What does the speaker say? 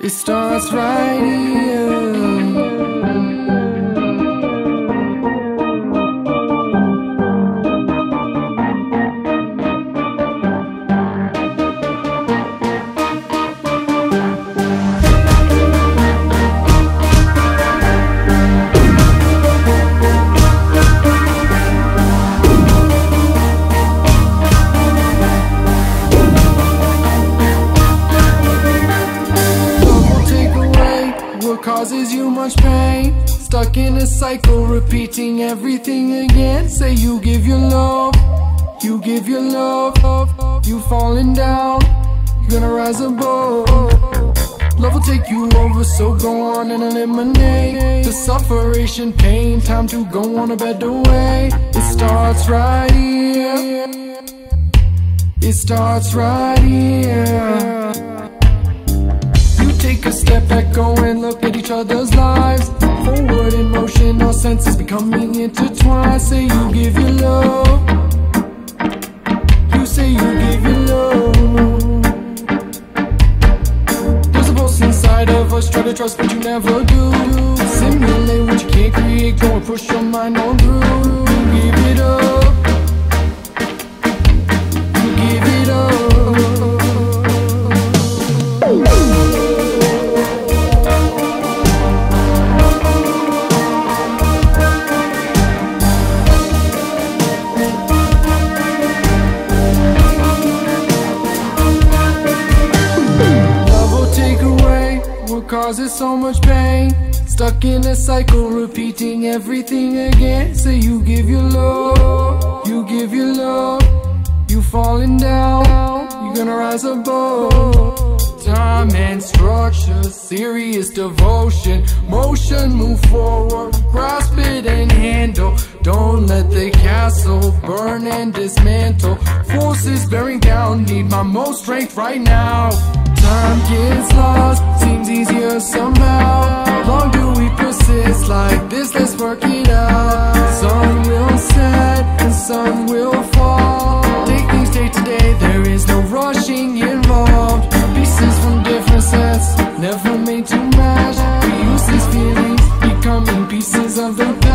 It starts right here. Stuck in a cycle, repeating everything again. Say you give your love, you give your love, you falling down, you're gonna rise above. Love will take you over, so go on and eliminate the suffering, pain. Time to go on a better way. It starts right here. It starts right here. You take a step back, go and look at each other's becoming intertwined. Say you give your love. You say you give your love. There's a pulse inside of us, try to trust but you never do. Simulate what you can't create, go and push your mind on through. Give it up. What causes so much pain. Stuck in a cycle, repeating everything again. Say you give your love, you give your love, you falling down, you're gonna rise above. Time and structure, serious devotion, motion, move forward, grasp it and handle. Don't let the castle burn and dismantle. Forces bearing down, need my most strength right now time gets lost Seems easier somehow. How long do we persist like this? Let's work it out. Some will set and some will fall. Take things day to day, there is no rushing involved. Pieces from different sets, never made to match. We use these feelings, becoming pieces of the